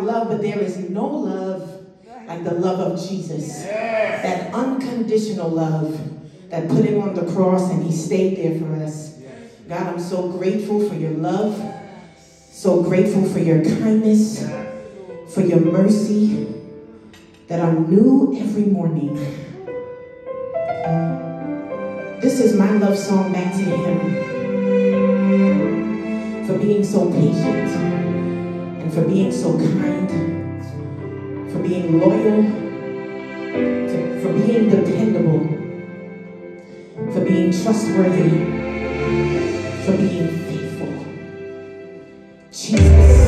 love, but there is no love like the love of Jesus. Yes. That unconditional love that put him on the cross and he stayed there for us. Yes. God, I'm so grateful for your love, so grateful for your kindness, for your mercy that are new every morning. This is my love song back to him for being so patient for being so kind, for being loyal, to, for being dependable, for being trustworthy, for being faithful. Jesus.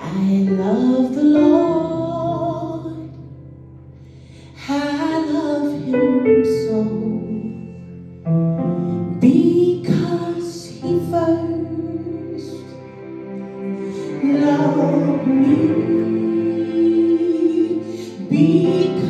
I love so because he first loved me. Because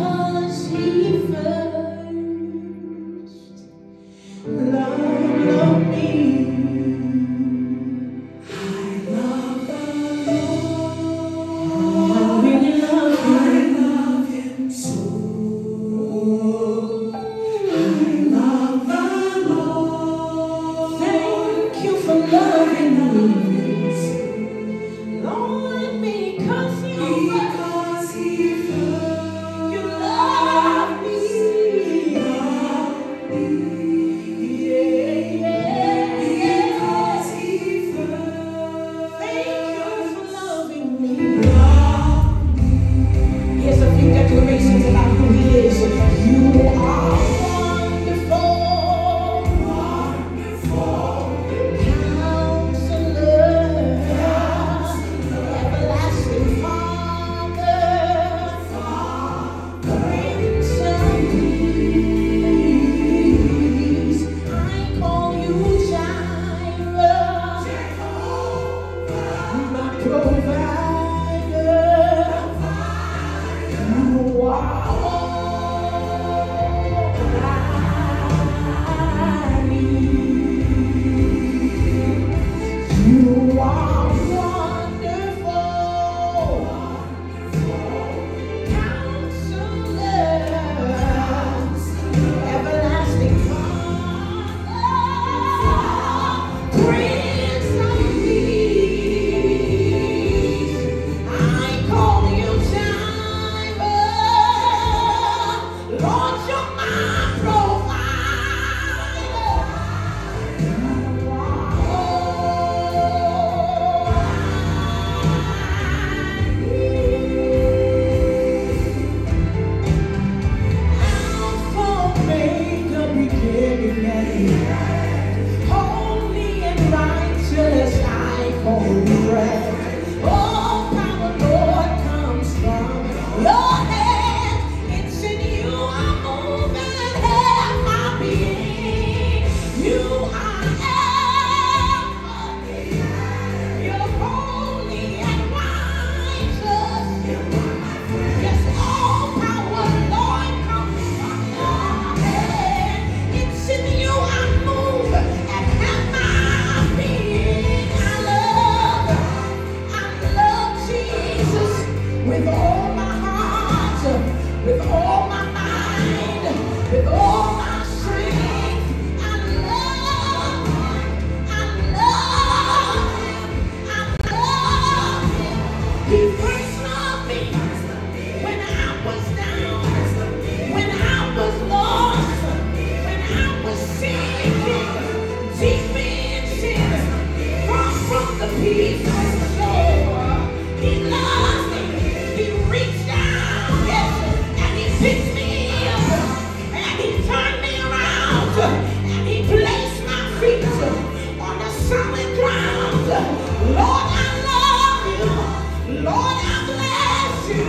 Lord,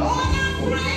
I pray.